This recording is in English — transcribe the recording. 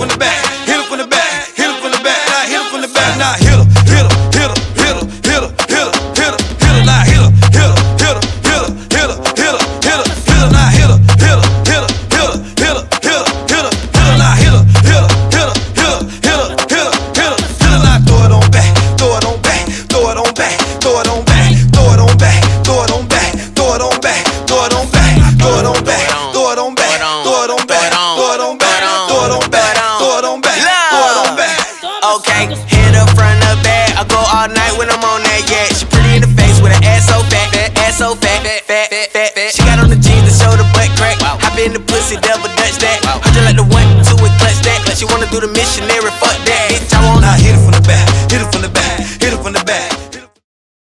from the back, hit her from the back, hit her from the back, now hit her from the back, now hit her, hit her, hit her, hit her, hit her, hit her, hit her, hit her, now hit her, hit her, hit her, hit her, hit her, hit her, hit her, hit throw it on back, throw it on back, throw it on back, throw it on back, throw it on back, throw it on back, throw it on back, throw it on back, Hit up front of back. I go all night when I'm on that, yeah. She pretty in the face with an ass so fat, fat, ass so fat, fat, fat, fat, fat. She got on the jeans and show the butt crack. Hop in the pussy, double dutch that. Heard you like the one, two, and clutch that. She wanna do the missionary, fuck that.